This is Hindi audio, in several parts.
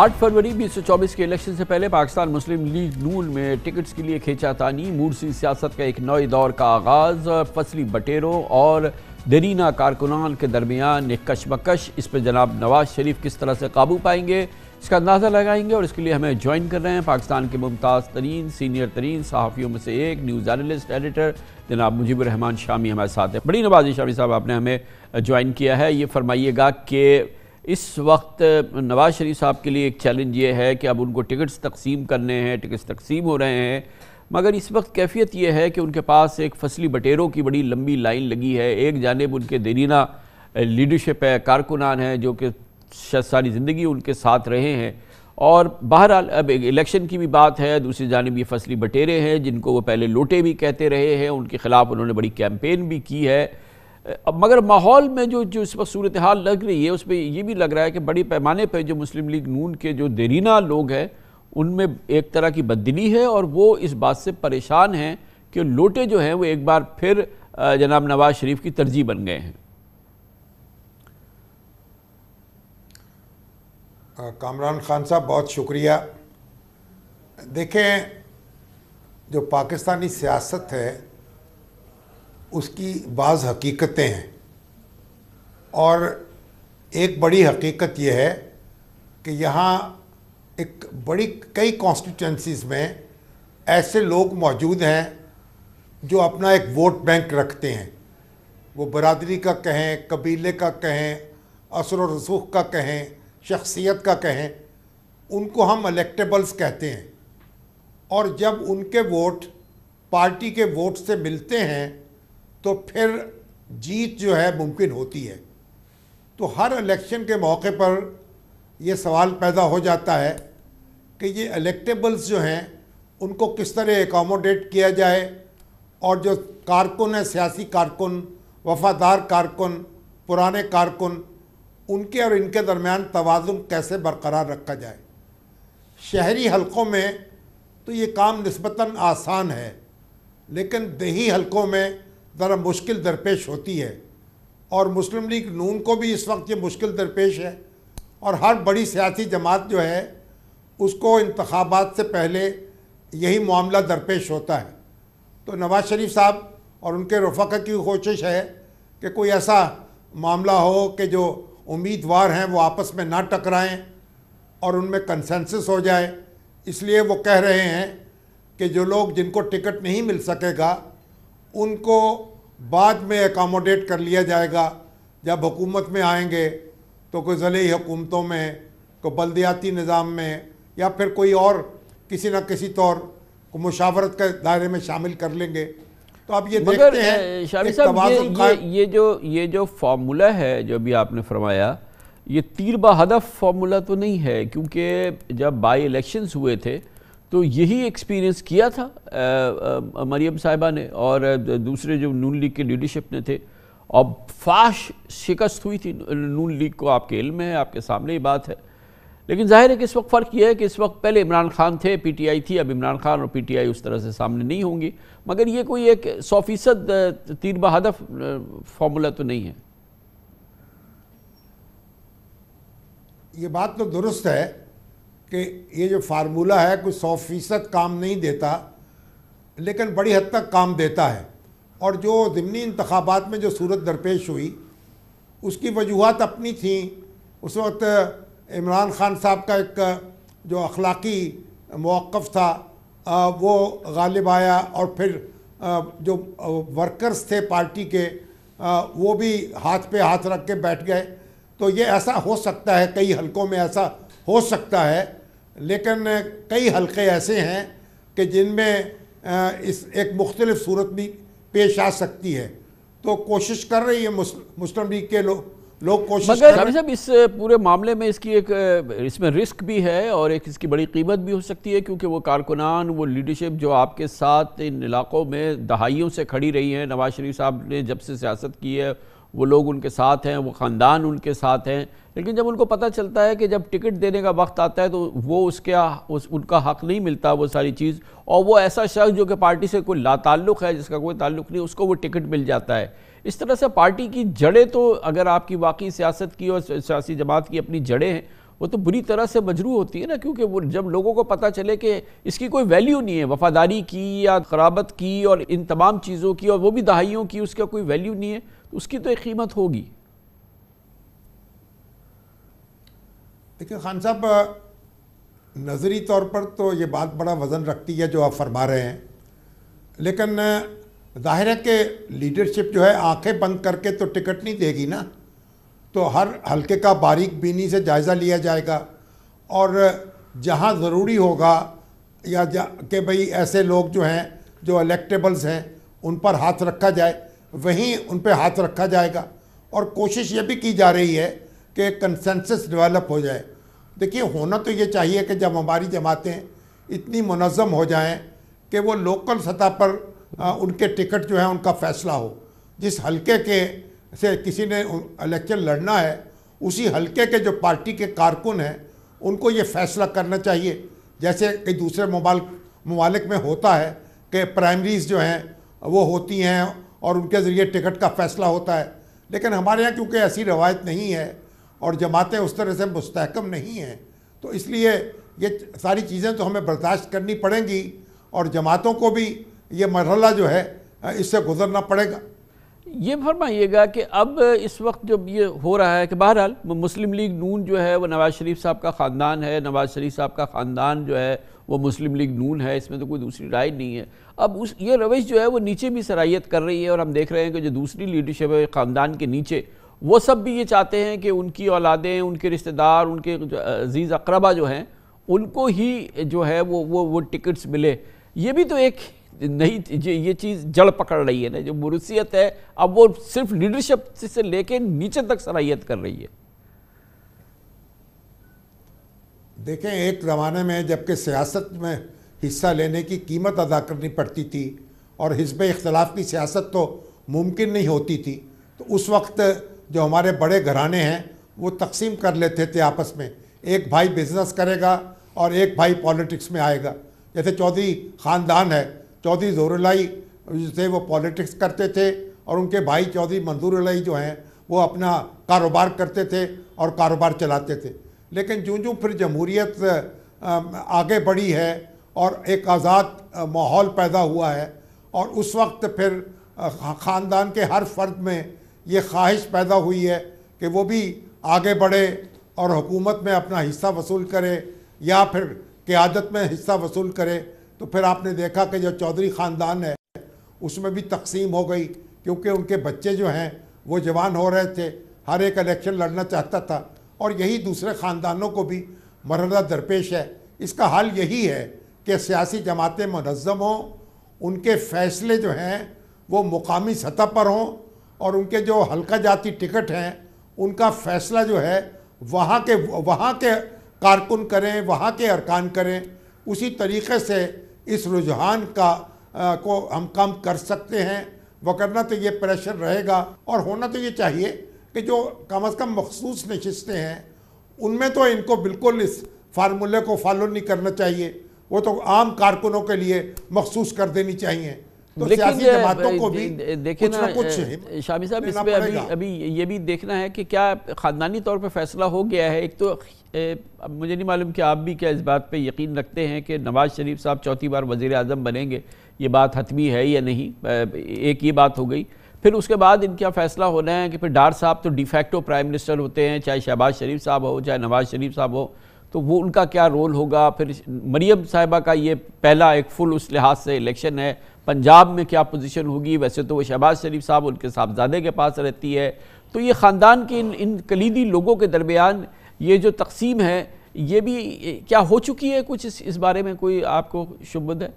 आठ फरवरी बीस सौ चौबीस के इलेक्शन से पहले पाकिस्तान मुस्लिम लीग नून में टिकट्स के लिए खींचातानी मूर्सी सियासत का एक नए दौर का आगाज़, फसली बटेरों और दरीना कारकुनान के दरमियान एक कशमकश। इस पर जनाब नवाज़ शरीफ किस तरह से काबू पाएँगे, इसका अंदाज़ा लगाएँगे और इसके लिए हमें ज्वाइन कर रहे हैं पाकिस्तान के मुमताज़ तरीन, सीनियर तरीन, सहाफ़ियों में से एक, न्यूज़ एनालिस्ट, एडिटर, जनाब मुजीबर रहमान शामी हमारे साथ हैं। बड़ी नवाजी शामी साहब, आपने हमें ज्वाइन किया है। ये फरमाइएगा कि इस वक्त नवाज़ शरीफ साहब के लिए एक चैलेंज ये है कि अब उनको टिकट्स तकसीम करने हैं टिकट्स तकसीम हो रहे हैं। मगर इस वक्त कैफियत ये है कि उनके पास एक फसली बटेरों की बड़ी लंबी लाइन लगी है। एक जानब उनके देरीना लीडरशिप है, कारकुनान है, जो कि सारी ज़िंदगी उनके साथ रहे हैं। और बहरहाल, अब इलेक्शन की भी बात है, दूसरी जानब ये फसली बटेरे हैं, जिनको वो पहले लोटे भी कहते रहे हैं। उनके ख़िलाफ़ उन्होंने बड़ी कैंपेन भी की है। मगर माहौल में जो जो इस वक्त सूरत हाल लग रही है, उसमें ये भी लग रहा है कि बड़ी पैमाने पर जो मुस्लिम लीग नून के जो देरीना लोग हैं, उनमें एक तरह की बददिली है और वो इस बात से परेशान हैं कि लोटे जो हैं, वो एक बार फिर जनाब नवाज़ शरीफ की तरजीह बन गए हैं। कामरान खान साहब, बहुत शुक्रिया। देखें, जो पाकिस्तानी सियासत है उसकी बाज़ हकीकतें हैं। और एक बड़ी हकीकत यह है कि यहाँ एक बड़ी, कई कॉन्स्टिट्यूंसीज़ में ऐसे लोग मौजूद हैं जो अपना एक वोट बैंक रखते हैं। वो बरदरी का कहें, कबीले का कहें, असर रसूख का कहें, शख्सियत का कहें, उनको हम इलेक्टेबल्स कहते हैं। और जब उनके वोट, पार्टी के वोट से मिलते हैं तो फिर जीत जो है मुमकिन होती है। तो हर इलेक्शन के मौके पर यह सवाल पैदा हो जाता है कि ये इलेक्टेबल्स जो हैं, उनको किस तरह एकोमोडेट किया जाए और जो कारकुन है, सियासी कारकुन, वफादार कारकुन, पुराने कारकुन, उनके और इनके दरमियान तोज़ुन कैसे बरकरार रखा जाए। शहरी हलकों में तो ये काम नस्बता आसान है, लेकिन दही हलकों में ज़रा मुश्किल दरपेश होती है। और मुस्लिम लीग नून को भी इस वक्त ये मुश्किल दरपेश है। और हर बड़ी सियासी जमात जो है, उसको इंतबात से पहले यही मामला दरपेश होता है। तो नवाज़ शरीफ साहब और उनके रफ़ा की कोशिश है कि कोई ऐसा मामला हो कि जो उम्मीदवार हैं वो आपस में ना टकराएँ और उनमें कंसेंसस हो जाए। इसलिए वो कह रहे हैं कि जो लोग जिनको टिकट नहीं मिल सकेगा उनको बाद में एकामोडेट कर लिया जाएगा। जब हुकूमत में आएँगे तो कोई ज़िले हुकूमतों में कोई बल्दियाती निज़ाम में या फिर कोई और किसी न किसी तौर को मुशावरत के दायरे में शामिल कर लेंगे। तो आप ये देखते हैं शामी साहब ये, ये, ये जो ये जो फार्मूला है जो अभी आपने फरमाया ये तीर बहदफ फार्मूला तो नहीं है क्योंकि जब बाई इलेक्शंस हुए थे तो यही एक्सपीरियंस किया था मरियम साहिबा ने और दूसरे जो नून लीग के लीडरशिप ने थे और फाश शिकस्त हुई थी नून लीग को आपके इल्म है, आपके सामने ही बात है। लेकिन ज़ाहिर है कि इस वक्त फ़र्क यह है कि इस वक्त पहले इमरान खान थे, पीटीआई थी, अब इमरान खान और पीटीआई उस तरह से सामने नहीं होंगी। मगर ये कोई एक सौ फ़ीसद तीर बहदफ फार्मूला तो नहीं है। ये बात तो दुरुस्त है कि ये जो फार्मूला है कुछ सौ फ़ीसद काम नहीं देता, लेकिन बड़ी हद तक काम देता है। और जो ज़मनी इंतबात में जो सूरत दरपेश हुई, उसकी वजूहत अपनी थी। उस वक्त इमरान खान साहब का एक जो अखलाक़ी मौक़ था वो गालिब आया और फिर जो वर्कर्स थे पार्टी के वो भी हाथ पे हाथ रख के बैठ गए। तो ये ऐसा हो सकता है, कई हलकों में ऐसा हो सकता है लेकिन कई हलके ऐसे हैं कि जिनमें इस एक मुख्तलिफ़ सूरत भी पेश आ सकती है। तो कोशिश कर रही है मुस्लिम लीग के लोग लोग कोशिश मगर कर साहब इस पूरे मामले में इसकी एक इसमें रिस्क भी है और एक इसकी बड़ी कीमत भी हो सकती है क्योंकि वो कारकुनान वो लीडरशिप जो आपके साथ इन इलाकों में दहाइयों से खड़ी रही है। नवाज़ शरीफ साहब ने जब से सियासत की है वो लोग उनके साथ हैं, वो ख़ानदान उनके साथ हैं। लेकिन जब उनको पता चलता है कि जब टिकट देने का वक्त आता है तो वो उसके उस, उनका हक़ नहीं मिलता वो सारी चीज़। और वो ऐसा शख्स जो कि पार्टी से कोई लाताल्लुक़ है, जिसका कोई ताल्लुक़ नहीं, उसको वो टिकट मिल जाता है। इस तरह से पार्टी की जड़ें तो अगर आपकी वाकई सियासत की और सियासी जमात की अपनी जड़ें हैं, वो तो बुरी तरह से मजरू होती है ना, क्योंकि वो जब लोगों को पता चले कि इसकी कोई वैल्यू नहीं है, वफादारी की या खराबत की और इन तमाम चीज़ों की और वो भी दहाइयों की, उसका कोई वैल्यू नहीं है उसकी तो एक कीमत होगी। देखिए, खान साहब नज़री तौर पर तो ये बात बड़ा वज़न रखती है जो आप फरमा रहे हैं। लेकिन ज़ाहिर है कि लीडरशिप जो है, आँखें बंद करके तो टिकट नहीं देगी ना। तो हर हल्के का बारीक बीनी से जायज़ा लिया जाएगा। और जहाँ ज़रूरी होगा, या जा, कि भाई ऐसे लोग जो हैं, जो इलेक्टेबल्स हैं, उन पर हाथ रखा जाए। वहीं उन पर हाथ रखा जाएगा। और कोशिश ये भी की जा रही है कि कंसेंसस डेवलप हो जाए। देखिए, होना तो ये चाहिए कि जब हमारी जमातें इतनी मुनज़म हो जाएँ कि वो लोकल सतह पर उनके टिकट जो है, उनका फ़ैसला हो। जिस हलके के से किसी ने इलेक्शन लड़ना है, उसी हलके के जो पार्टी के कारकुन हैं, उनको ये फैसला करना चाहिए। जैसे कई दूसरे मोबाइल ममालिक में होता है कि प्राइमरीज जो हैं, वो होती हैं और उनके ज़रिए टिकट का फ़ैसला होता है। लेकिन हमारे यहाँ क्योंकि ऐसी रवायत नहीं है और जमातें उस तरह से मुस्तकम नहीं हैं तो इसलिए ये सारी चीज़ें तो हमें बर्दाश्त करनी पड़ेंगी और जमातों को भी ये मरहला जो है, इससे गुजरना पड़ेगा। ये फरमाइएगा कि अब इस वक्त जब ये हो रहा है कि बहरहाल, मुस्लिम लीग नून जो है, वो नवाज़ शरीफ साहब का ख़ानदान है, नवाज़ शरीफ साहब का ख़ानदान जो है वो मुस्लिम लीग नून है, इसमें तो कोई दूसरी राय नहीं है। अब उस, ये रविश जो है वो नीचे भी सराहियत कर रही है और हम देख रहे हैं कि जो दूसरी लीडरशिप है, ख़ानदान के नीचे, वो सब भी ये चाहते हैं कि उनकी औलादें, उनके रिश्तेदार, उनके अज़ीज़ अकरबा जो हैं, उनको ही जो है वो वो वो टिकट्स मिले। ये भी तो एक नहीं ये चीज़ जड़ पकड़ रही है ना, जो मुरूसियत है, अब वो सिर्फ़ लीडरशिप से लेके नीचे तक सलाहियत कर रही है। देखें, एक ज़माने में जबकि सियासत में हिस्सा लेने की कीमत अदा करनी पड़ती थी और हिजब इख्तलाफ की सियासत तो मुमकिन नहीं होती थी तो उस वक्त जो हमारे बड़े घराने हैं, वो तकसीम कर लेते थे आपस में। एक भाई बिज़नेस करेगा और एक भाई पॉलिटिक्स में आएगा। जैसे चौधरी ख़ानदान है, चौधरी जोरुलाई से वो पॉलिटिक्स करते थे और उनके भाई चौधरी मंजूर अलाई जो हैं, वो अपना कारोबार करते थे और कारोबार चलाते थे। लेकिन जो जो फिर जमहूरीत आगे बढ़ी है और एक आज़ाद माहौल पैदा हुआ है और उस वक्त फिर ख़ानदान के हर फर्द में ये ख्वाहिश पैदा हुई है कि वो भी आगे बढ़े और हुकूमत में अपना हिस्सा वसूल करे या फिर क़्यादत में हिस्सा वसूल करे। तो फिर आपने देखा कि जो चौधरी ख़ानदान है, उसमें भी तकसीम हो गई क्योंकि उनके बच्चे जो हैं, वो जवान हो रहे थे। हर एक इलेक्शन लड़ना चाहता था। और यही दूसरे ख़ानदानों को भी मरदा दरपेश है। इसका हल यही है कि सियासी जमातें मनज़म हों उनके फ़ैसले जो हैं वो मुकामी सतह पर हों और उनके जो हल्का जाति टिकट हैं उनका फ़ैसला जो है वहाँ के वहाँ के कारकुन करें वहाँ के अरकान करें। उसी तरीके से इस रुझान का आ, को हम कम कर सकते हैं। वरना तो ये प्रेशर रहेगा और होना तो ये चाहिए कि जो कम अज़ कम मखसूस नशस्तें हैं उनमें तो इनको बिल्कुल इस फार्मूले को फॉलो नहीं करना चाहिए। वो तो आम कारकुनों के लिए मखसूस कर देनी चाहिए। तो लेकिन को भी देखिए ना कुछ शामी साहब इसमें अभी अभी ये भी देखना है कि क्या ख़ानदानी तौर पर फैसला हो गया है। एक तो अब मुझे नहीं मालूम कि आप भी क्या इस बात पे यकीन रखते हैं कि नवाज़ शरीफ साहब चौथी बार वज़ी अजम बनेंगे ये बात हतमी है या नहीं? एक ये बात हो गई। फिर उसके बाद इनका फैसला होना है कि फिर डार साहब तो डिफेक्टो प्राइम मिनिस्टर होते हैं चाहे शहबाज शरीफ साहब हो चाहे नवाज़ शरीफ साहब हो तो वो उनका क्या रोल होगा? फिर मरीम साहिबा का ये पहला एक फुल उस लिहाज से इलेक्शन है। पंजाब में क्या पोजीशन होगी? वैसे तो वो शहबाज शरीफ साहब उनके साहबजादे के पास रहती है। तो ये ख़ानदान के इन इन कलीदी लोगों के दरमियान ये जो तकसीम है ये भी क्या हो चुकी है कुछ इस, इस बारे में कोई आपको शुभद है?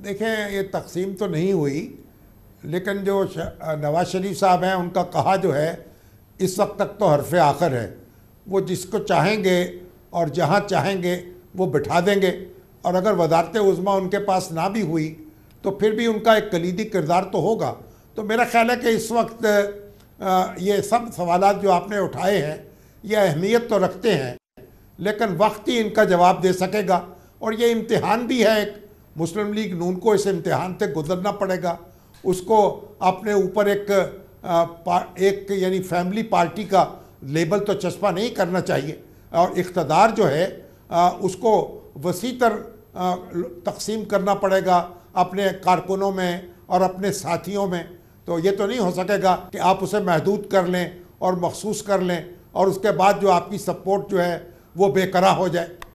देखें, ये तकसीम तो नहीं हुई, लेकिन जो नवाज़ शरीफ साहब हैं, उनका कहा जो है, इस वक्त तक तो हरफ आखिर है। वो जिसको चाहेंगे और जहाँ चाहेंगे, वो बिठा देंगे। और अगर वजारत उज़मा उनके पास ना भी हुई तो फिर भी उनका एक कलीदी किरदार तो होगा। तो मेरा ख्याल है कि इस वक्त ये सब सवाल जो आपने उठाए हैं, ये अहमियत तो रखते हैं, लेकिन वक्त ही इनका जवाब दे सकेगा। और ये इम्तहान भी है एक मुस्लिम लीग नून को इस इम्तहान से गुजरना पड़ेगा। उसको अपने ऊपर एक एक यानी फैमिली पार्टी का लेबल तो चस्पा नहीं करना चाहिए। और इकतदार जो है उसको वसी तर तकसीम करना पड़ेगा अपने कारकुनों में और अपने साथियों में। तो ये तो नहीं हो सकेगा कि आप उसे महदूद कर लें और मखसूस कर लें और उसके बाद जो आपकी सपोर्ट जो है, वो बेकरार हो जाए।